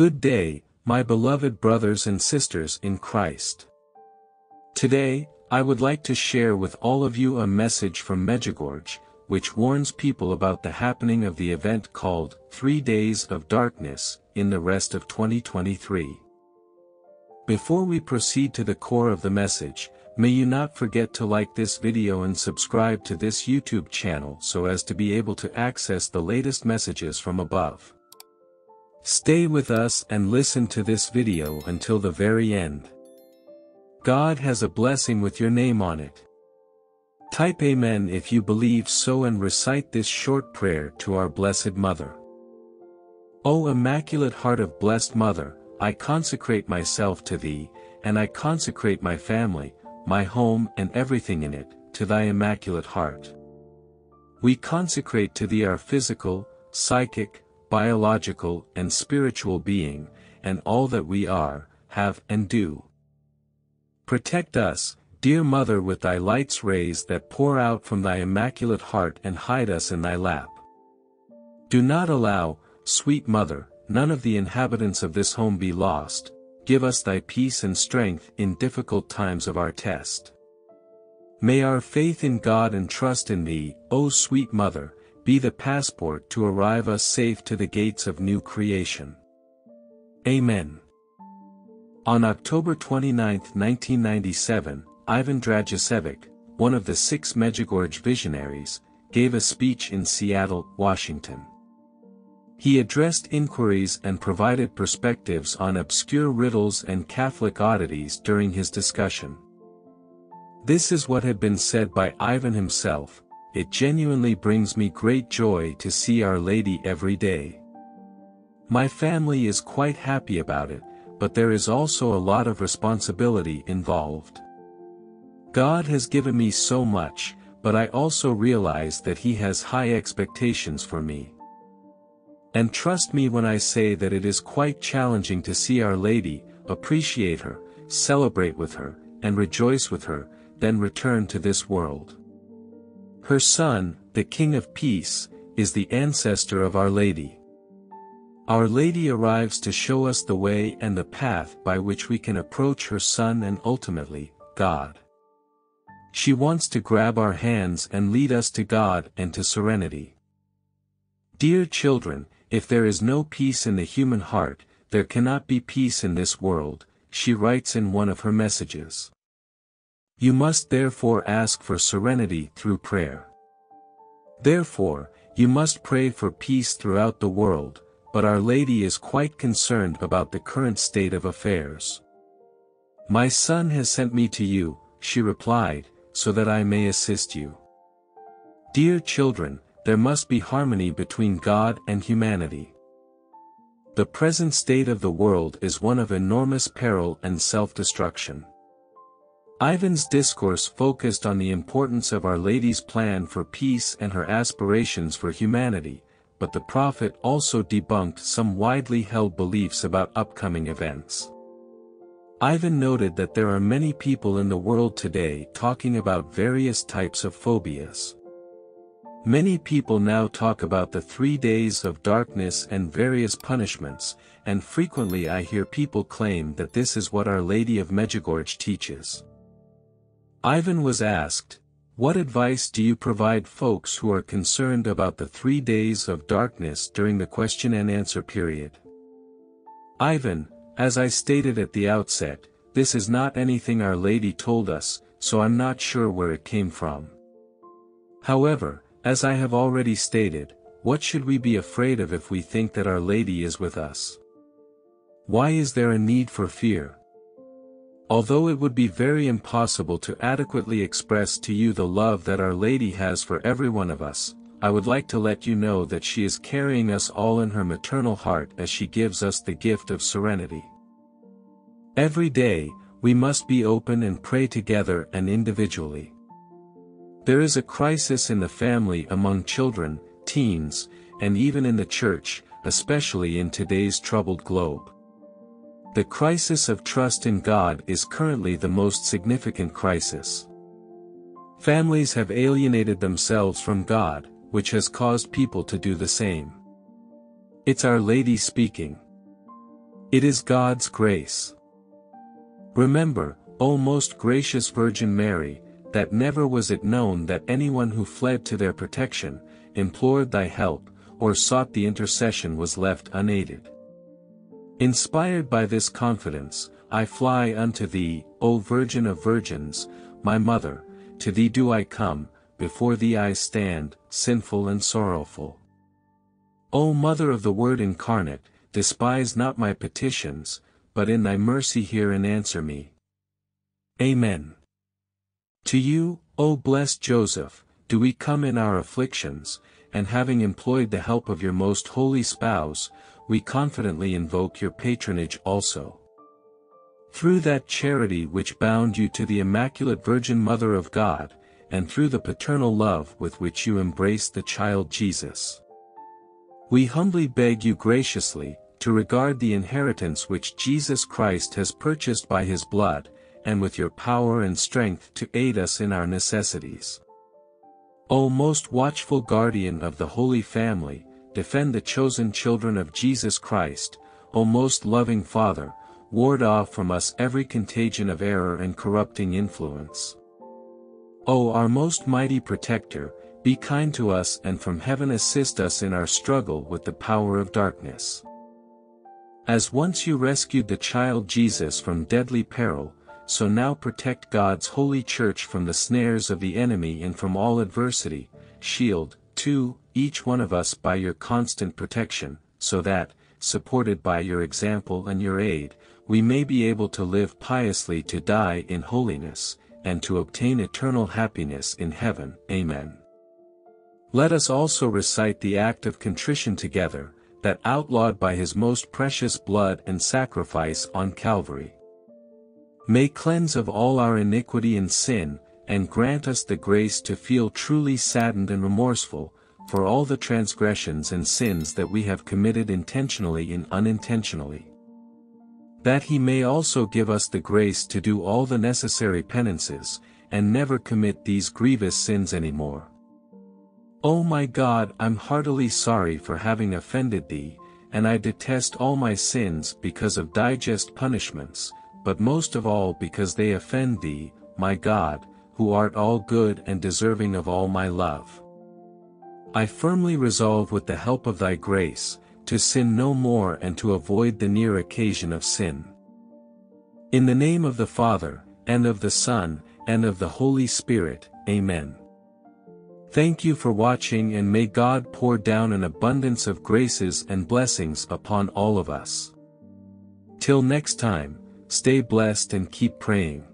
Good day, my beloved brothers and sisters in Christ. Today, I would like to share with all of you a message from Medjugorje, which warns people about the happening of the event called Three Days of Darkness in the rest of 2023. Before we proceed to the core of the message, may you not forget to like this video and subscribe to this YouTube channel so as to be able to access the latest messages from above. Stay with us and listen to this video until the very end. God has a blessing with your name on it. Type Amen if you believe so and recite this short prayer to our Blessed Mother. O Immaculate Heart of Blessed Mother, I consecrate myself to Thee, and I consecrate my family, my home and everything in it, to Thy Immaculate Heart. We consecrate to Thee our physical, psychic, biological and spiritual being, and all that we are, have and do. Protect us, dear Mother with thy light's rays that pour out from thy immaculate heart and hide us in thy lap. Do not allow, sweet Mother, none of the inhabitants of this home be lost, give us thy peace and strength in difficult times of our test. May our faith in God and trust in thee, O sweet Mother, be the passport to arrive us safe to the gates of new creation. Amen. On October 29, 1997, Ivan Dragicevic, one of the six Medjugorje visionaries, gave a speech in Seattle, Washington. He addressed inquiries and provided perspectives on obscure riddles and Catholic oddities during his discussion. This is what had been said by Ivan himself, it genuinely brings me great joy to see Our Lady every day. My family is quite happy about it, but there is also a lot of responsibility involved. God has given me so much, but I also realize that He has high expectations for me. And trust me when I say that it is quite challenging to see Our Lady, appreciate her, celebrate with her, and rejoice with her, then return to this world. Her son, the King of Peace, is the ancestor of Our Lady. Our Lady arrives to show us the way and the path by which we can approach her Son and ultimately, God. She wants to grab our hands and lead us to God and to serenity. Dear children, if there is no peace in the human heart, there cannot be peace in this world, she writes in one of her messages. You must therefore ask for serenity through prayer. Therefore, you must pray for peace throughout the world, but Our Lady is quite concerned about the current state of affairs. My son has sent me to you, she replied, so that I may assist you. Dear children, there must be harmony between God and humanity. The present state of the world is one of enormous peril and self-destruction. Ivan's discourse focused on the importance of Our Lady's plan for peace and her aspirations for humanity, but the prophet also debunked some widely held beliefs about upcoming events. Ivan noted that there are many people in the world today talking about various types of phobias. Many people now talk about the three days of darkness and various punishments, and frequently I hear people claim that this is what Our Lady of Medjugorje teaches. Ivan was asked, What advice do you provide folks who are concerned about the three days of darkness during the question and answer period? Ivan, as I stated at the outset, this is not anything Our Lady told us, so I'm not sure where it came from. However, as I have already stated, what should we be afraid of if we think that Our Lady is with us? Why is there a need for fear? Although it would be very impossible to adequately express to you the love that Our Lady has for every one of us, I would like to let you know that she is carrying us all in her maternal heart as she gives us the gift of serenity. Every day, we must be open and pray together and individually. There is a crisis in the family among children, teens, and even in the church, especially in today's troubled globe. The crisis of trust in God is currently the most significant crisis. Families have alienated themselves from God, which has caused people to do the same. It's Our Lady speaking. It is God's grace. Remember, O most gracious Virgin Mary, that never was it known that anyone who fled to their protection, implored thy help, or sought the intercession was left unaided. Inspired by this confidence, I fly unto thee, O Virgin of Virgins, my Mother, to thee do I come, before thee I stand, sinful and sorrowful. O Mother of the Word incarnate, despise not my petitions, but in thy mercy hear and answer me. Amen. To you, O blessed Joseph, do we come in our afflictions, and having employed the help of your most holy spouse, we confidently invoke your patronage also. Through that charity which bound you to the Immaculate Virgin Mother of God, and through the paternal love with which you embraced the child Jesus. We humbly beg you graciously, to regard the inheritance which Jesus Christ has purchased by his blood, and with your power and strength to aid us in our necessities. O most watchful guardian of the Holy Family, defend the chosen children of Jesus Christ, O most loving Father, ward off from us every contagion of error and corrupting influence. O our most mighty protector, be kind to us and from heaven assist us in our struggle with the power of darkness. As once you rescued the child Jesus from deadly peril, so now protect God's holy church from the snares of the enemy and from all adversity, shield, too, each one of us by your constant protection, so that, supported by your example and your aid, we may be able to live piously to die in holiness, and to obtain eternal happiness in heaven. Amen. Let us also recite the act of contrition together, that our Lord by his most precious blood and sacrifice on Calvary may cleanse of all our iniquity and sin, and grant us the grace to feel truly saddened and remorseful, for all the transgressions and sins that we have committed intentionally and unintentionally. That he may also give us the grace to do all the necessary penances, and never commit these grievous sins anymore. O oh my God I'm heartily sorry for having offended thee, and I detest all my sins because of digest punishments, but most of all because they offend thee, my God, who art all good and deserving of all my love. I firmly resolve with the help of thy grace, to sin no more and to avoid the near occasion of sin. In the name of the Father, and of the Son, and of the Holy Spirit, Amen. Thank you for watching and may God pour down an abundance of graces and blessings upon all of us. Till next time, Stay blessed and keep praying.